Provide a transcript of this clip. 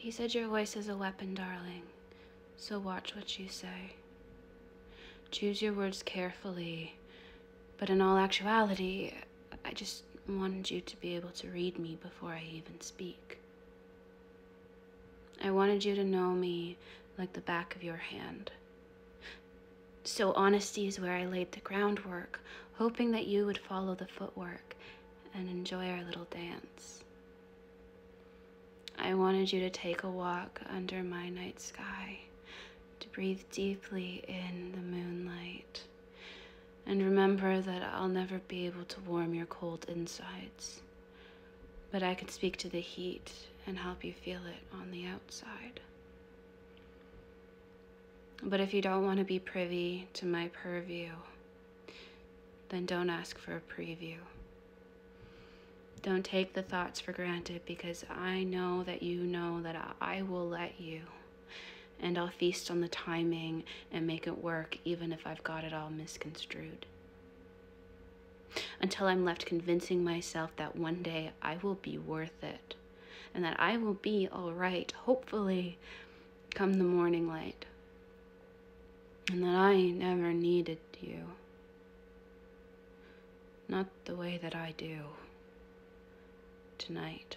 He said your voice is a weapon, darling, so watch what you say. Choose your words carefully, but in all actuality, I just wanted you to be able to read me before I even speak. I wanted you to know me like the back of your hand. So honesty is where I laid the groundwork, hoping that you would follow the footwork and enjoy our little dance. I wanted you to take a walk under my night sky, to breathe deeply in the moonlight, and remember that I'll never be able to warm your cold insides, but I can speak to the heat and help you feel it on the outside. But if you don't want to be privy to my purview, then don't ask for a preview. Don't take the thoughts for granted because I know that you know that I will let you. And I'll feast on the timing and make it work even if I've got it all misconstrued. Until I'm left convincing myself that one day I will be worth it and that I will be all right, hopefully, come the morning light. And that I never needed you. Not the way that I do tonight.